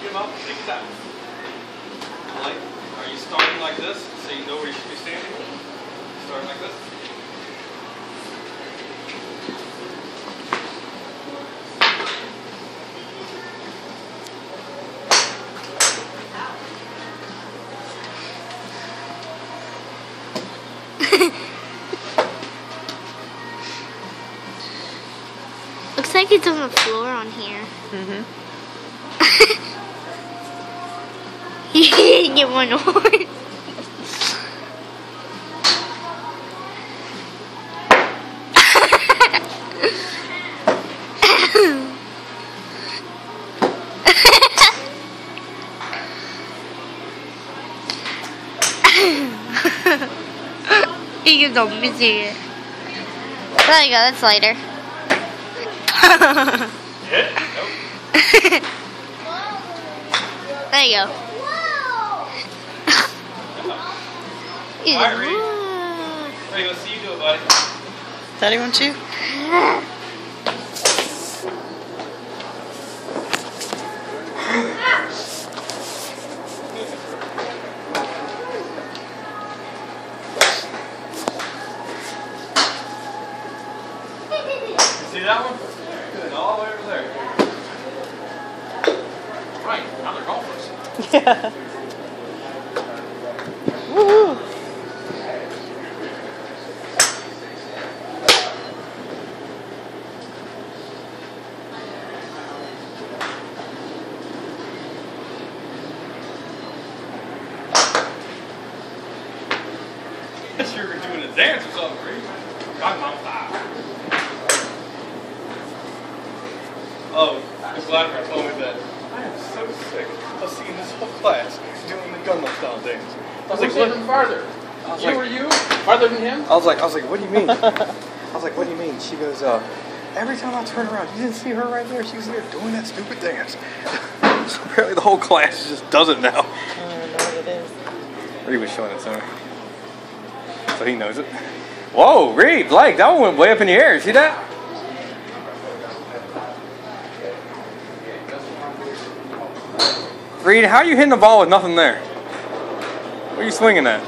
Don't up. Take it out. Like, are you starting like this so you know where you should be standing? Start like this. Looks like it's on the floor on here. Mm-hmm. You didn't get one don't miss it. There you go, that's lighter. There you go. He's All right, like, Reed. "Whoa." Ready, let's see you do it, buddy. Daddy wants you? You see that one? Good, all the way over there. Right, now they're golfers. Yeah. you were doing a dance or something, Reed. I'm on fire. Oh, Miss Latimer told me that I am so sick of seeing this whole class doing the Gangnam style dance. I was like, Who's what? even farther? I was You like, or you? Farther than him? I was like, I was like, what do you mean? I was like, what do you mean? She goes, uh, every time I turn around, you didn't see her right there. She was there doing that stupid dance. so apparently the whole class just does it now. I don't know what it is. Reed was showing it to me. So he knows it. Whoa, Reed, Blake, that one went way up in the air. See that? Reed, how are you hitting the ball with nothing there? What are you swinging at?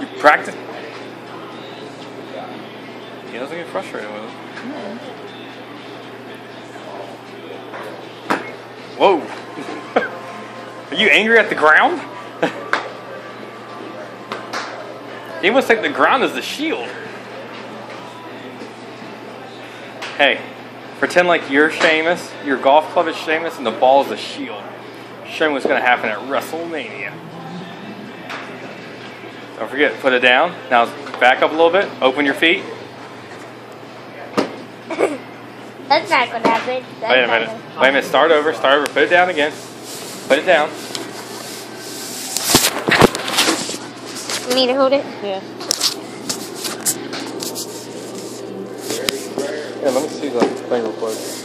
You practice? He doesn't get frustrated with it. Whoa. Are you angry at the ground? he must think the ground is the shield. Hey, pretend like you're Sheamus, your golf club is Sheamus, and the ball is a shield. Show me what's going to happen at WrestleMania. Don't forget, put it down. Now back up a little bit. Open your feet. That's not gonna happen. That's Wait a minute. Wait a minute. Start over. Start over. Put it down again. Put it down. You need to hold it? Yeah. Yeah, let me see the thing real quick.